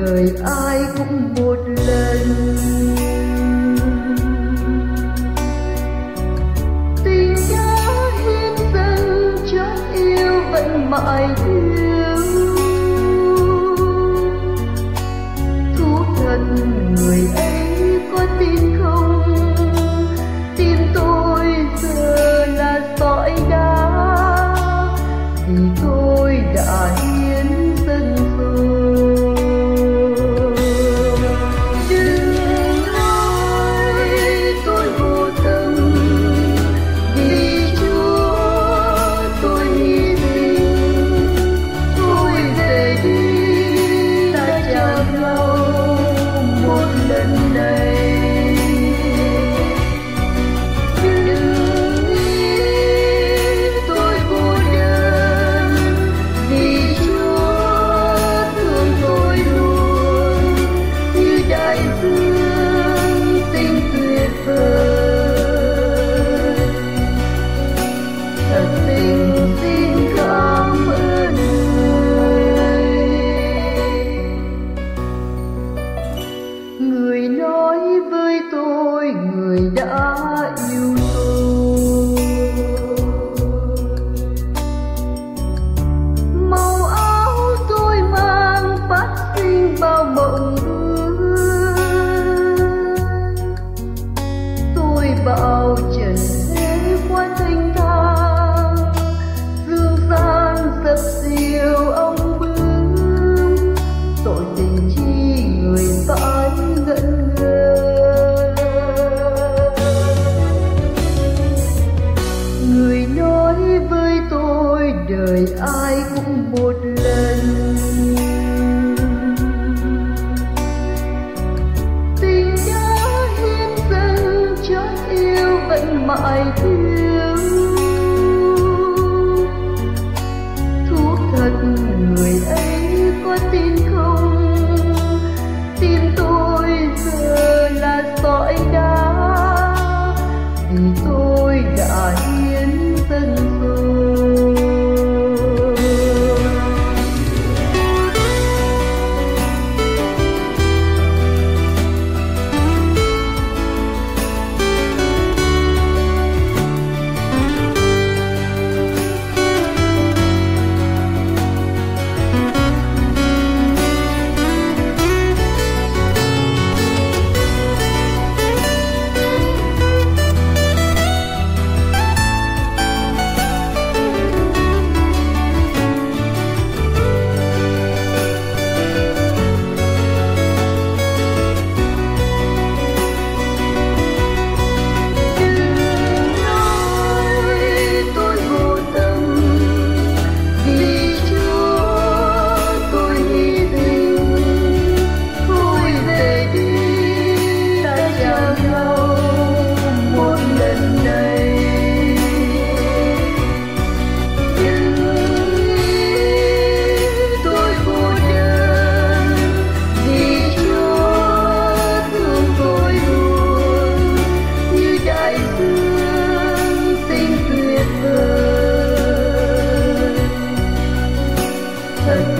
đời ai cũng một lần. Tình đã hiến dâng cho yêu vẫn mãi yêu. Thú thật người ấy có tin không? Tim tôi giờ là sỏi đá. Vì tôi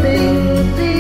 things.